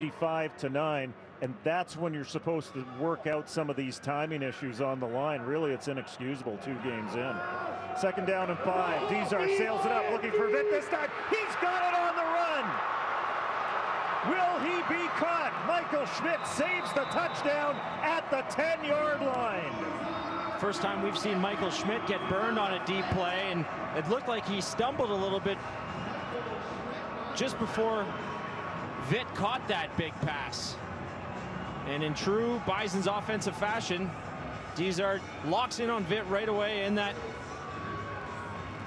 55 to 9 and that's when you're supposed to work out some of these timing issues on the line. Really it's inexcusable two games in. Second down and five. Deezar sails it up looking for Vitt this time. He's got it on the run. Will he be caught? Michael Schmidt saves the touchdown at the 10 yard line. First time we've seen Michael Schmidt get burned on a deep play and it looked like he stumbled a little bit just before Vitt caught that big pass. And in true Bison's offensive fashion, Deezar locks in on Vitt right away in that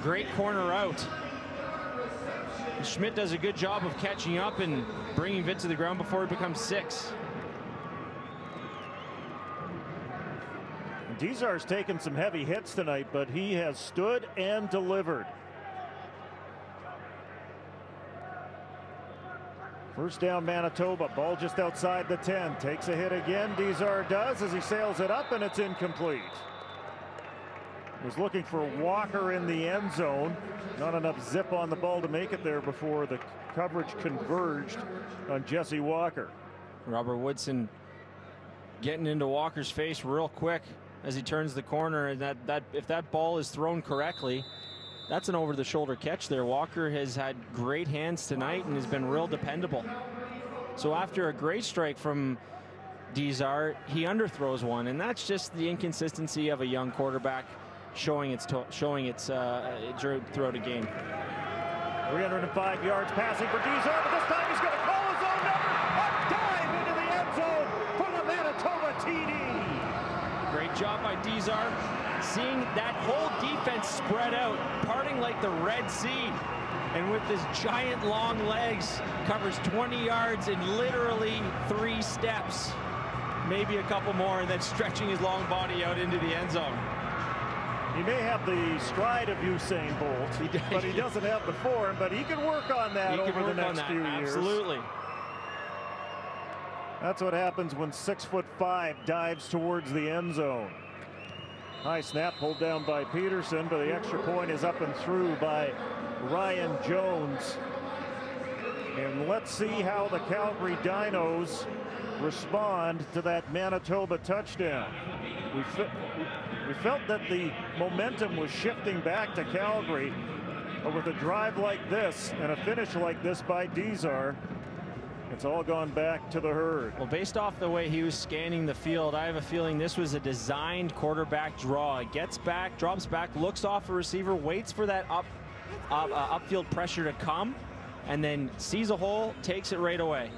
great corner out. Schmidt does a good job of catching up and bringing Vitt to the ground before he becomes six. Deezar's taken some heavy hits tonight, but he has stood and delivered. First down Manitoba, ball just outside the 10. Takes a hit again, Deezar does as he sails it up and it's incomplete. Was looking for Walker in the end zone. Not enough zip on the ball to make it there before the coverage converged on Jesse Walker. Robert Woodson getting into Walker's face real quick as he turns the corner and that that if that ball is thrown correctly that's an over-the-shoulder catch there. Walker has had great hands tonight and has been real dependable. So after a great strike from Deezar, he underthrows one, and that's just the inconsistency of a young quarterback showing its showing its uh, throughout a game. 305 yards passing for Deezar, but this time he's going to call Great job by Deezar seeing that whole defense spread out, parting like the Red Sea. And with his giant long legs, covers 20 yards in literally three steps. Maybe a couple more, and then stretching his long body out into the end zone. He may have the stride of Usain Bolt, he but he doesn't have the form, but he can work on that he over the next few years. Absolutely. That's what happens when six foot five dives towards the end zone. High snap pulled down by Peterson, but the extra point is up and through by Ryan Jones. And let's see how the Calgary Dinos respond to that Manitoba touchdown. We, fe we felt that the momentum was shifting back to Calgary, but with a drive like this and a finish like this by Deezar, it's all gone back to the herd. Well, based off the way he was scanning the field, I have a feeling this was a designed quarterback draw. It gets back, drops back, looks off a receiver, waits for that up, up uh, upfield pressure to come, and then sees a hole, takes it right away.